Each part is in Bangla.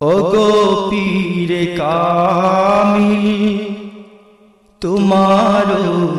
ও গো পীরে কামিল তোমার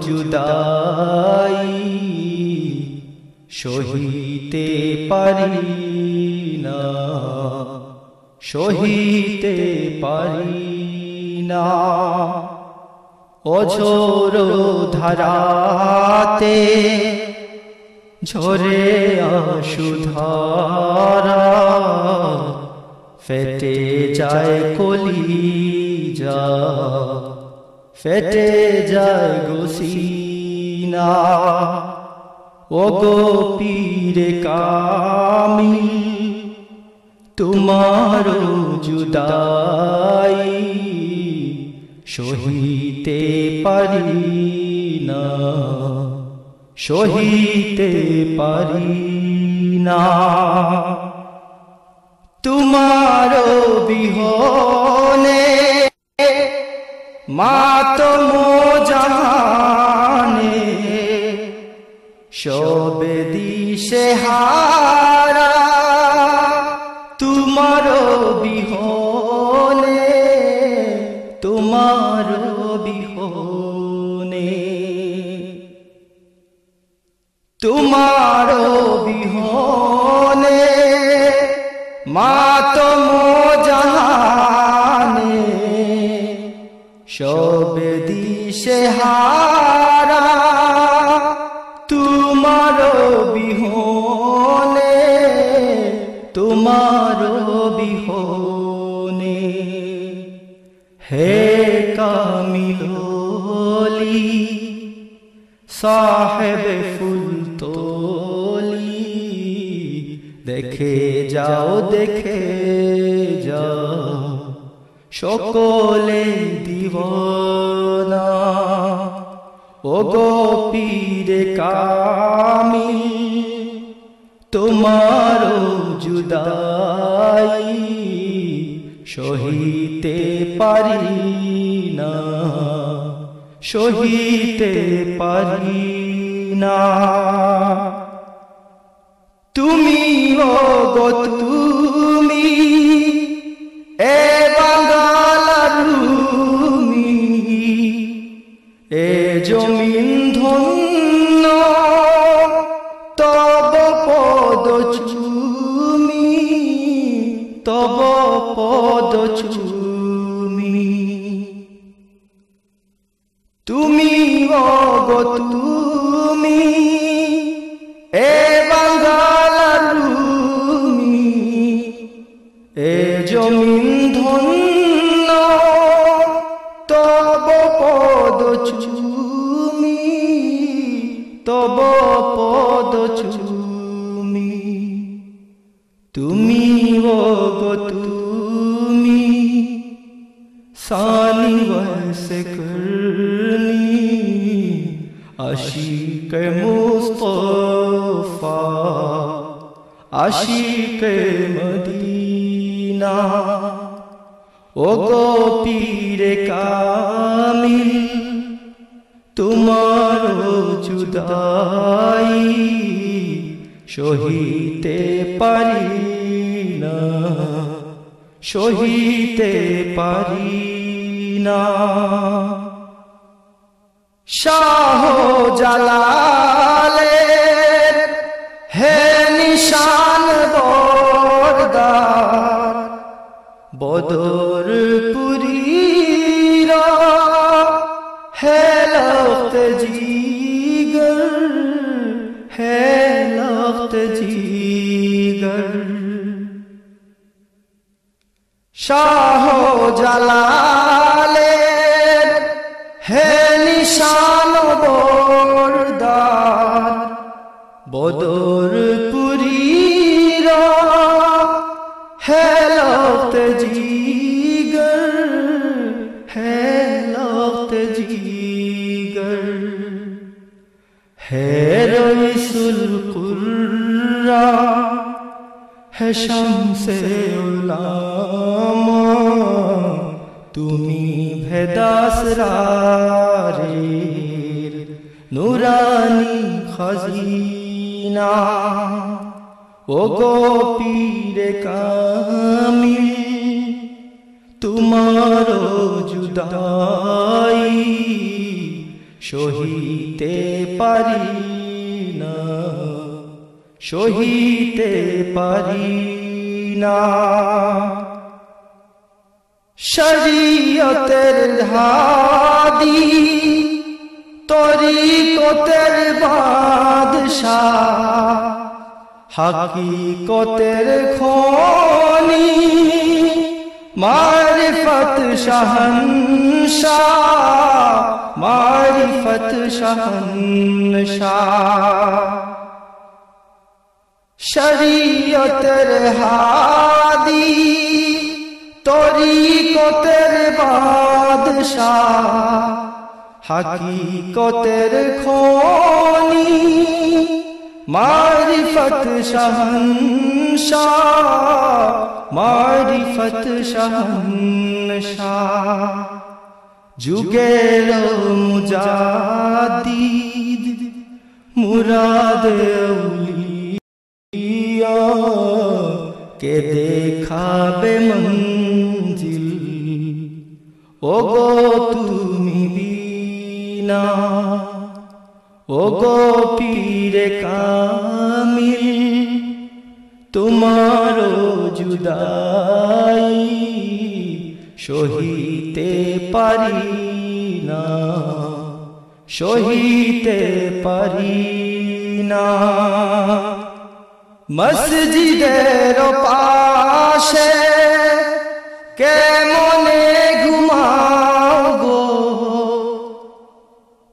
জুদাই সহিতে পারি না, সহিতে পারি না। অঝোর ধারাতে ঝরে আশুধারা ফেটে যায় কলি যা ফেটে যায় গোসিনা ও গো পীরে কামি তোমার জুদাই সহিতে পারি না, সহিতে পারি না। তোমার বিহনে মাতম জাহানে সবে দিশে হারা। তোমার বিহনে তোমার বিহনে তোমার বিহনে মাতম জাহানে, সব দিশে হারা, তোমার বিহনে তোমার বিহনে। হে কামিলি সাহেব ফুল তোলি দেখে যাও দেখে যাও। সকলে দিবনা। ও গো পীরে কামি তোমার জুদাই সহিতে পারি না। সহিতে পারি না। গো তুমি, এ বাঙ্গালারুমি এ জমিন ধন্য, তব পদ চুমি, তব পদ চুমি। তুমি গো তুমি, এ তব পদ চুমি তুমি ও গো তুমি, সানি বসে করনি, আশিক মুস্তফা, আশিক মদিনা। ও গো পীরে কামিল, তোমার জুদাই সহিতে পারি না সহিতে পারি না। শাহ জালালের হে নিশান বরদার বদর শাহ জালালের হে নিশান বরদার বদর পুরীরা হে লখত জিগর হে লখত জিগর হে রইসুল কুর্রা হে শামসে তুমি ভেদাসরারের নুরানি খাজিনা। ও গো পীরে কামিল, তোমার জুদাই সহিতে পারি না, সহিতে পারি না। শরীয়তের হাদি তরিকতের বাদশাহ হাকিকতের খনি মারিফত শাহনশাহ মারিফত শাহনশাহ। শরীয়তের হাদি তরিকতের বাদশাহ হাকিকতের খনি মারিফত শাহনশাহ মারিফত শাহনশাহ। যুগের মুজাদিদ মুরাদ উলিয়া কে দেখাবে মঞ্জিল? ও গো তুমি বিনা ও গো পীরে কামিল, তোমার জুদাই সহিতে পারি না, সহিতে পারি না। মসজিদের পাশে কে মনে ঘুমাও গো?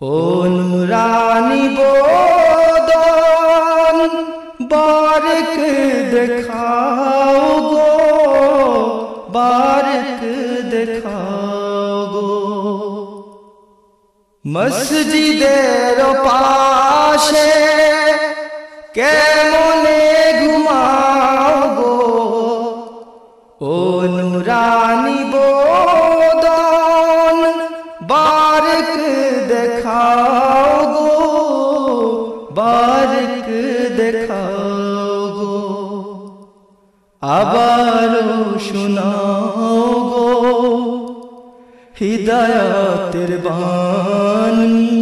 ও নুরানি বোদন বারক দেখাও গো, বারক দেখাও গো। মসজিদের পাশে কেমনে আবার শোনাও গো হৃদয়তের বাণী,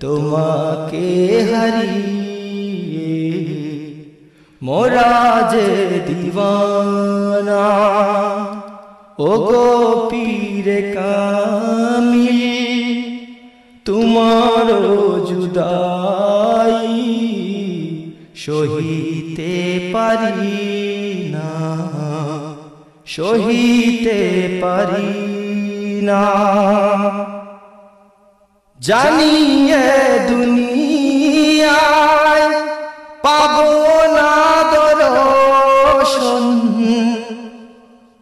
তোমাকে হারিয়ে মোরা যে দিওয়ানা ও গো পীরে কামিল তোমার জুদাই, সহিতে পারি না সহিতে পারি না জানিয়ে দুনিয়ায় পাবো না দর্শন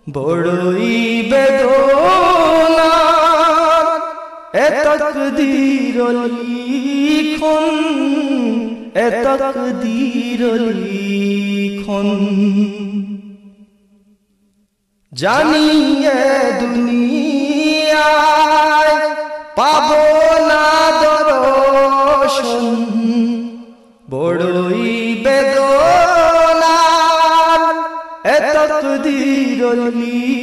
বড়ই বেদনা। এতক দিরলিখন এতক দিরলিখন জানিয়ে দুনিয়ায় পাবো না দর্শন বড়ই বেদনার। এতক দিরলিখন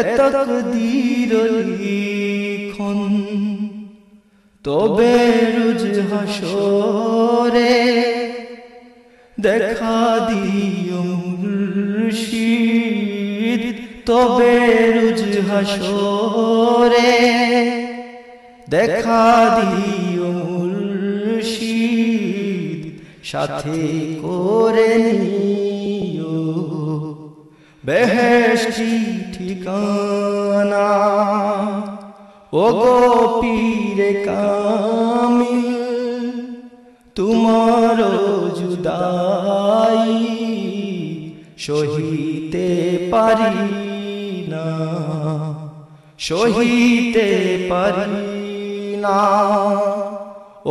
এতক দিরলিখন তবে রুজ হাসরে দেখা দিও মুর্শিদ। তবে রুজ হাসরে দেখা দিও মুর্শিদ। সাথে করে নিও বেহেশটি ঠিকানা। ও গো পীরে কামিল, তোমার জুদাই সহিতে পারি না, সহিতে পারি না।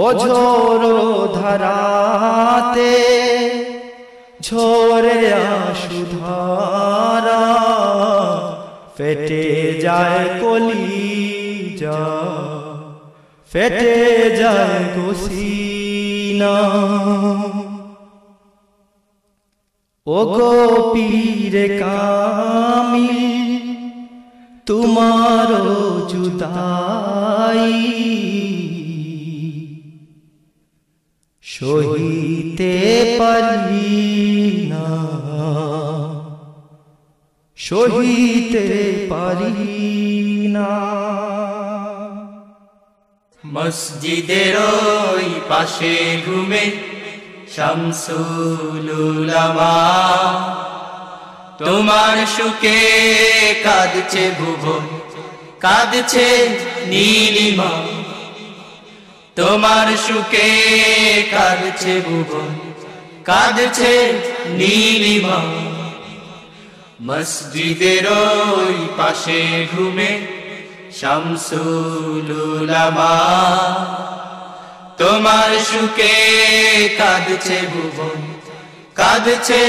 ও ঝোরো ধারাতে ঝোরে আশুধারা ফেটে যায় কলি। যা ফেটে যায় গোসিনা ও গো পীরে কামিল তোমার জুদাই সহিতে পারি সহিতে পারি না। মসজিদের ওই পাশে ঘুমে শামসুলুলামা তোমার সুখে কাঁদছে ভুবন, কাঁদছে নীলিমা তোমার সুখে কাঁদছে ভুবন, কাঁদছে নীলিমা মসজিদের ওই পাশে ঘুমে শামসুলুলামা তোমার সুখে কাঁদছে ভুবন, কাঁদছে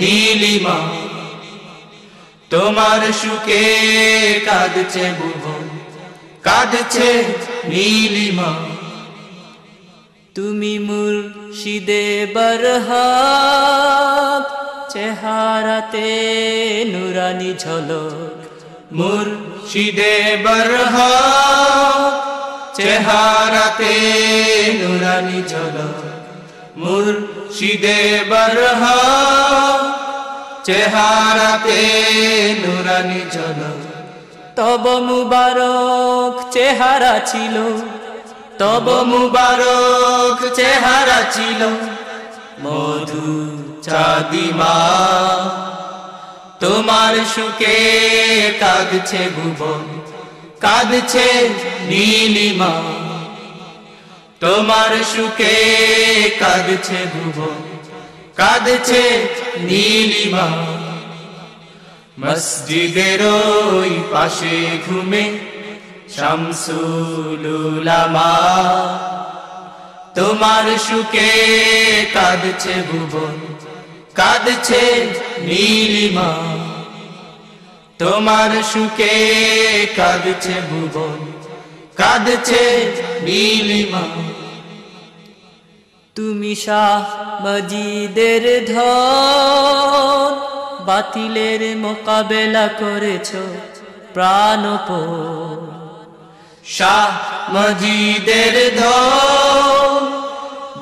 নীলিমা তোমার সুখে কাঁদছে ভুবন, কাঁদছে নীলিমা তুমি মুর্শিদে বরহাব চেহারাতে নুরানি ঝলক, মুর্শিদে বরহাব চেহারাতে নুরানি ঝলক, মুর্শিদে বরহাব চেহারাতে নুরানি ঝলক, তব মুবারক চেহারা ছিল, তব মুবারক চেহারা ছিল। মধু চাদিমা তোমার সুখে কাঁদছে ভুবন, কাঁদছে নীলিমা তোমার সুখে কাঁদছে ভুবন, কাঁদছে নীলিমা মসজিদের ওই পাশে ঘুমে শামসুলুলামা তোমার সুখে কাঁদছে ভুবন, কাঁদছে নীলিমা। তোমার সুখে কাঁদছে ভুবন, কাঁদছে নীলিমা। তুমি শাহ মজিদের ধন, বাতিলের মোকাবেলা করেছ প্রাণপণ। শাহ মজিদের ধন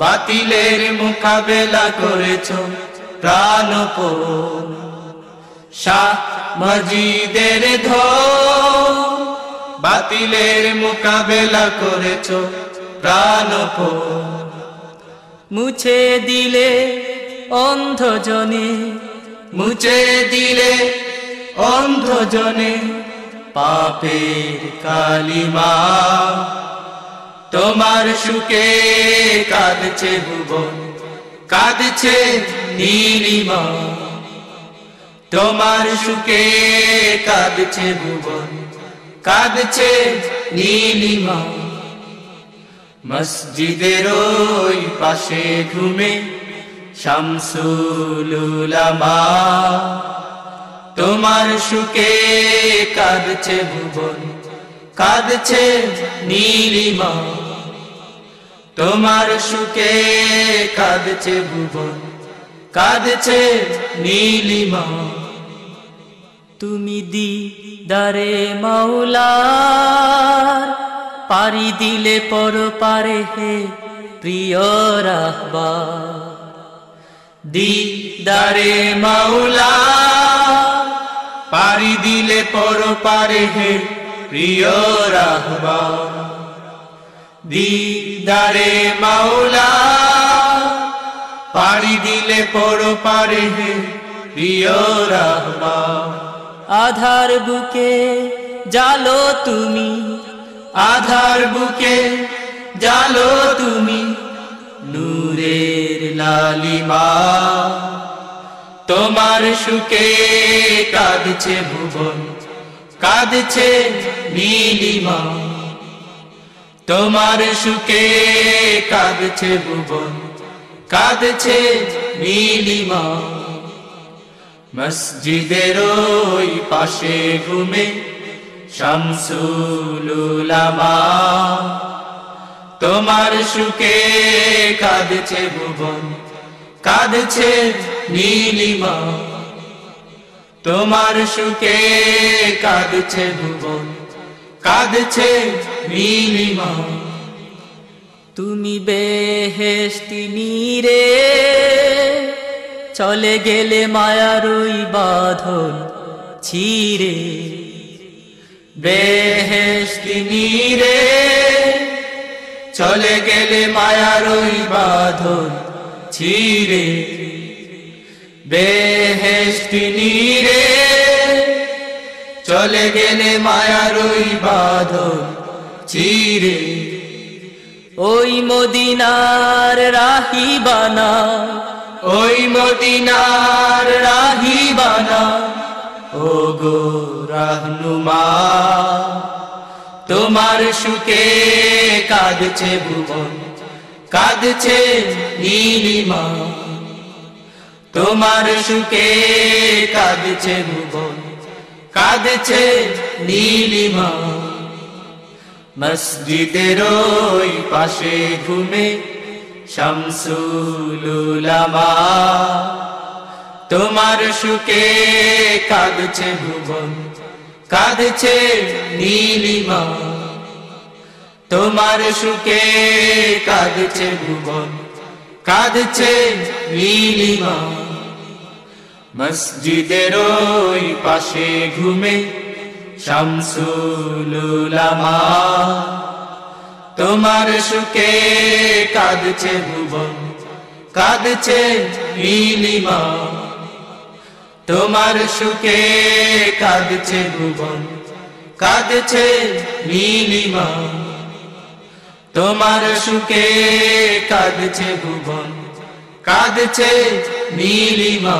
বাতিলের মোকাবেলা করেছ প্রাণপণ। শাহ মজিদের ধন বাতিলের মোকাবেলা করেছ প্রাণপণ। মুছে দিলে অন্ধজনে মুছে দিলে অন্ধজনে পাপের কালিমা তোমার সুখে কাঁদছে ভুবন, কাঁদছে নীলিমা। তোমার সুখে কাঁদছে ভুবন, কাঁদছে নীলিমা। মসজিদের ওই পাশে ঘুমে শামসুলুলামা তোমার সুখে কাঁদছে ভুবন, কাঁদছে নীলিমা। তোমার সুখে কাঁদছে ভুবন, কাঁদছে নীলিমা। তুমি দি দারে মাওলার পারি দিলে পর পারে হে প্রিয় রাহবা দি দারে মাওলা পারি দিলে পর পারে হে প্রিয় রাহবা দিদারে মাওলা পারি দিলে পর পারে হে প্রিয় রাহবা আধার বুকে জালো তুমি আধার বুকে জালো তুমি নূরের লালিমা। তোমার সুখে কাঁদছে ভুবন কাঁদছে নীলিমা। তোমার সুখে কাঁদছে ভুবন, কাঁদছে নীলিমা। মসজিদের ওই পাশে ঘুমে শামসুলুলামা। তোমার সুখে কাঁদছে ভুবন, কাঁদছে নীলিমা। তোমার সুখে কাঁদছে ভুবন, কাঁদছে নীলিমা তুমি বেহেস্তি নীরে, চলে গেলে মায়ার মায়ারই বাঁধন ছিরে বেহেস্তি নীরে, চলে গেলে মায়ার মায়ারই বাঁধন ছিরে বেহেস্তি নীরে, চলে গেলে মায়ার মায়ারই বাঁধন চিরে ওই মদিনার রাহি বানা। ওই মদিনার রাহি বানা। ও গো রাহনুমা তোমার সুখে কাঁদছে ভুবন কাঁদছে নীলিমা। তোমার সুখে কাঁদছে ভুবন কাঁদছে নীলিমা। মসজিদের ওই পাশে ঘুমে শামসুলুলামা তোমার সুখে কাঁদছে ভুবন, কাঁদছে নীলিমা। তোমার সুখে কাঁদছে ভুবন, কাঁদছে নীলিমা। মসজিদের ওই পাশে ঘুমে শামসুলুলামা তোমার সুখে কাঁদছে ভুবন, কাঁদছে নীলিমা। তোমার সুখে কাঁদছে ভুবন, কাঁদছে নীলিমা। তোমার সুখে কাঁদছে ভুবন, কাঁদছে নীলিমা।